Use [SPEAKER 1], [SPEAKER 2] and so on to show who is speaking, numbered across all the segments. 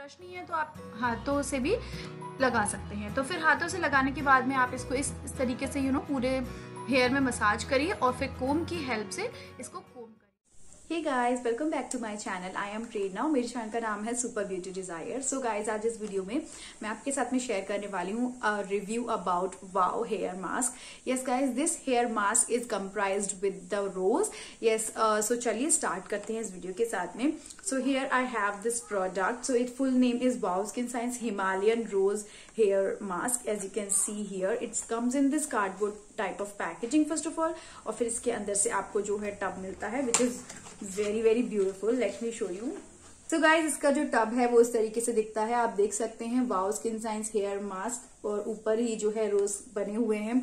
[SPEAKER 1] Brush नहीं है तो आप हाथों से भी लगा सकते हैं। तो फिर हाथों से लगाने के बाद में आप इसको इस, इस तरीके से यू नो पूरे हेयर में मसाज करिए और फिर कोम की हेल्प से इसको
[SPEAKER 2] hey guys welcome back to my channel I am Prerna मेरे चैनल का नाम है super beauty desire so guys आज इस वीडियो में मैं आपके साथ में शेयर करने वाली हूँ review about wow hair mask yes guys this hair mask is comprised with the rose yes so चलिए स्टार्ट करते हैं इस वीडियो के साथ में. So here I have this product so it full name is wow skin science Himalayan rose hair mask as you can see here it's comes in this cardboard type of packaging first of all और फिर इसके अंदर से आपको जो है tub मिलता है which is very very beautiful let me show you so guys इसका जो टब है, वो इस तरीके से दिखता है। आप देख सकते हैं wow skin science hair mask और ऊपर ही जो है रोज बने हुए हैं।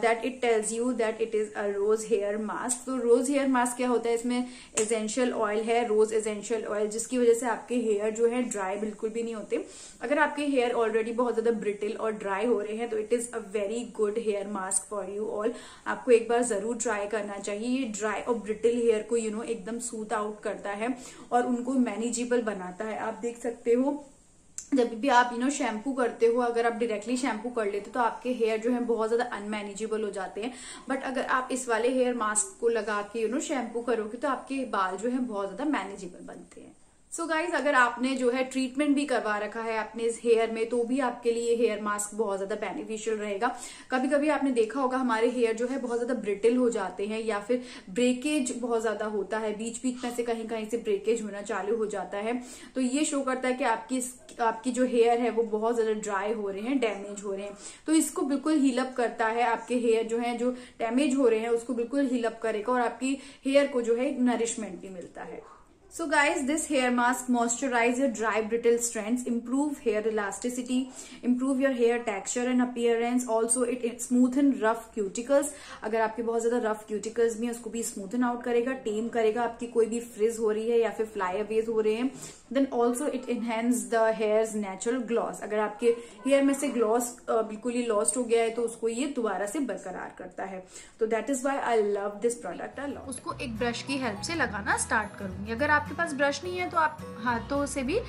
[SPEAKER 2] That it tells you that it is a rose hair mask तो रोज हेयर मास्क क्या होता है? इसमें एसेंशियल ऑयल है रोज एसेंशियल ऑयल जिसकी वजह से आपके हेयर जो है ड्राई बिल्कुल भी नहीं होते। अगर आपके हेयर ऑलरेडी बहुत ज़्यादा ब्रिटिल और ड्राई हो रहे हैं तो it is a very good hair mask for you all आपको एक बार ज़रूर ट्राई करना चाहिए। ये ड्राई और ब्रिटिल हेयर को यू you नो know, एकदम सूट आउट करता है और उनको मैनेजेबल बनाता है। आप देख सकते हो जब भी आप यू नो शैम्पू करते हो, अगर आप डायरेक्टली शैम्पू कर लेते हो तो आपके हेयर जो है बहुत ज़्यादा अनमैनेजेबल हो जाते हैं। बट अगर आप इस वाले हेयर मास्क को लगा के यू नो शैम्पू करोगे तो आपके बाल जो है बहुत ज़्यादा मैनेजेबल बनते हैं। सो so गाइज़ अगर आपने जो है ट्रीटमेंट भी करवा रखा है अपने इस हेयर में तो भी आपके लिए हेयर मास्क बहुत ज़्यादा बेनिफिशियल रहेगा। कभी कभी आपने देखा होगा हमारे हेयर जो है बहुत ज़्यादा ब्रिटिल हो जाते हैं या फिर ब्रेकेज बहुत ज़्यादा होता है बीच बीच में से कहीं कहीं से ब्रेकेज होना चालू हो जाता है। तो ये शो करता है कि आपकी आपकी जो हेयर है वो बहुत ज़्यादा ड्राई हो रहे हैं डैमेज हो रहे हैं। तो इसको बिल्कुल हीलअप करता है आपके हेयर जो है, जो डैमेज हो रहे हैं, उसको बिल्कुल हीलअप करेगा और आपकी हेयर को जो है नरिशमेंट भी मिलता है। So guys this hair mask moisturize your dry brittle strength improve hair elasticity improve your hair texture and appearance also it smooth and rough cuticles अगर आपके बहुत ज़्यादा रफ क्यूटिकल्स भी है उसको भी स्मूथन आउट करेगा टेम करेगा, आपकी कोई भी फ्रिज हो रही है या फिर फ्लाई अवेज हो रहे हैं then also it enhance the hair natural gloss अगर आपके हेयर में से ग्लॉस बिल्कुल ही लॉस्ट हो गया है तो उसको ये दोबारा से बरकरार करता है। तो that is why I love this product I love
[SPEAKER 1] उसको एक ब्रश की हेल्प से लगाना स्टार्ट करूँगी। अगर आपके पास ब्रश नहीं है तो आप हाथों से भी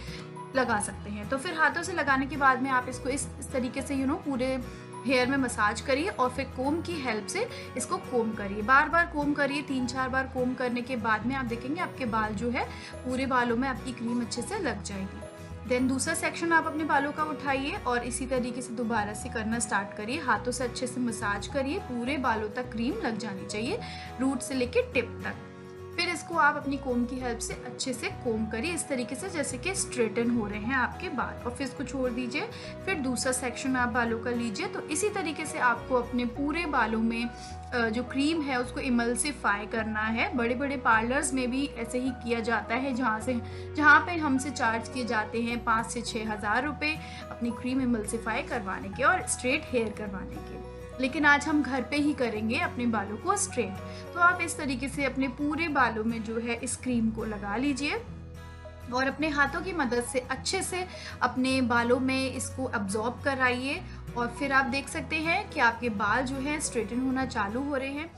[SPEAKER 1] लगा सकते हैं। तो फिर हाथों से लगाने के बाद में आप इसको इस, इस तरीके से यू नो पूरे हेयर में मसाज करिए और फिर कोम की हेल्प से इसको कोम करिए। बार बार कोम करिए तीन चार बार कोम करने के बाद में आप देखेंगे आपके बाल जो है पूरे बालों में आपकी क्रीम अच्छे से लग जाएगी। देन दूसरा सेक्शन आप अपने बालों का उठाइए और इसी तरीके से दोबारा से करना स्टार्ट करिए। हाथों से अच्छे से मसाज करिए पूरे बालों तक क्रीम लग जानी चाहिए रूट से लेके टिप तक। इसको आप अपनी कोम की हेल्प से अच्छे से कोम करिए इस तरीके से, जैसे कि स्ट्रेटन हो रहे हैं आपके बाल। और फिर इसको छोड़ दीजिए। फिर दूसरा सेक्शन आप बालों का लीजिए। तो इसी तरीके से आपको अपने पूरे बालों में जो क्रीम है उसको इमल्सिफाई करना है। बड़े बड़े पार्लर्स में भी ऐसे ही किया जाता है, जहाँ से, जहाँ पे हमसे चार्ज किए जाते हैं पाँच से छः हज़ार रुपये अपनी क्रीम इमल्सिफाई करवाने के और स्ट्रेट हेयर करवाने के। लेकिन आज हम घर पे ही करेंगे अपने बालों को स्ट्रेट तो आप इस तरीके से अपने पूरे बालों में जो है इस क्रीम को लगा लीजिए और अपने हाथों की मदद से अच्छे से अपने बालों में इसको अब्जॉर्ब कराइए और फिर आप देख सकते हैं कि आपके बाल जो हैं स्ट्रेटन होना चालू हो रहे हैं।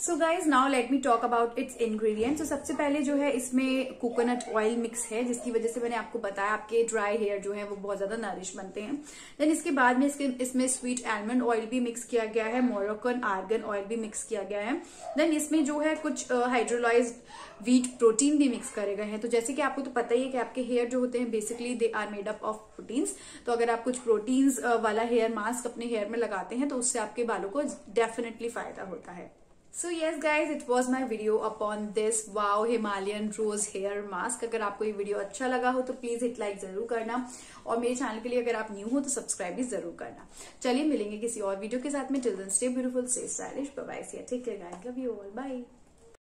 [SPEAKER 2] So guys now let me talk about its ingredient तो सबसे पहले जो है इसमें कोकोनट ऑयल मिक्स है, जिसकी वजह से मैंने आपको बताया, आपके ड्राई हेयर जो है वो बहुत ज़्यादा नरिश बनते हैं। देन इसके बाद में इसके, इसमें स्वीट एलमंड ऑयल भी मिक्स किया गया है मोरक्कन आर्गन ऑयल भी मिक्स किया गया है। देन इसमें जो है कुछ हाइड्रोलाइज वीट प्रोटीन भी मिक्स करे गए हैं। तो जैसे कि आपको तो पता ही है कि आपके हेयर जो होते हैं basically they are made up of proteins तो अगर आप कुछ प्रोटीन्स वाला हेयर मास्क अपने हेयर में लगाते हैं तो उससे आपके बालों को डेफिनेटली फ़ायदा होता है। So yes guys it was my video upon this wow Himalayan rose hair mask अगर आपको ये वीडियो अच्छा लगा हो तो प्लीज़ हिट लाइक ज़रूर करना। और मेरे चैनल के लिए अगर आप न्यू हो तो सब्सक्राइब भी ज़रूर करना। चलिए, मिलेंगे किसी और वीडियो के साथ में। Children stay beautiful stay stylish bye take care guys love you all bye